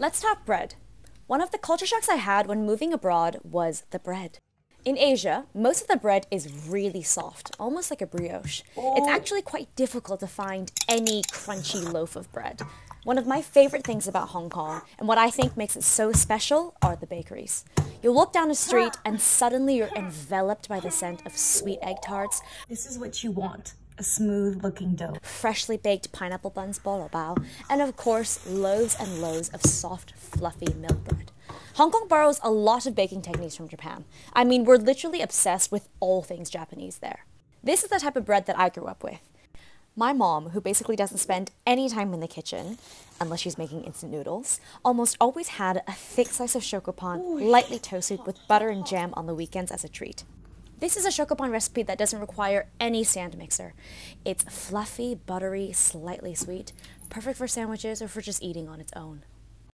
Let's talk bread. One of the culture shocks I had when moving abroad was the bread. In Asia, most of the bread is really soft, almost like a brioche. It's oh. actually quite difficult to find any crunchy loaf of bread. One of my favorite things about Hong Kong, and what I think makes it so special, are the bakeries. You'll walk down a street and suddenly you're enveloped by the scent of sweet egg tarts, This is what you want. A smooth looking dough. freshly baked pineapple buns, bolo bao, and of course, loads and loads of soft, fluffy milk bread. Hong Kong borrows a lot of baking techniques from Japan. I mean, we're literally obsessed with all things Japanese there. This is the type of bread that I grew up with. My mom, who basically doesn't spend any time in the kitchen, unless she's making instant noodles, almost always had a thick slice of shokupan lightly toasted with butter and jam on the weekends as a treat. This is a shokupan recipe that doesn't require any stand mixer. It's fluffy, buttery, slightly sweet, perfect for sandwiches or for just eating on its own.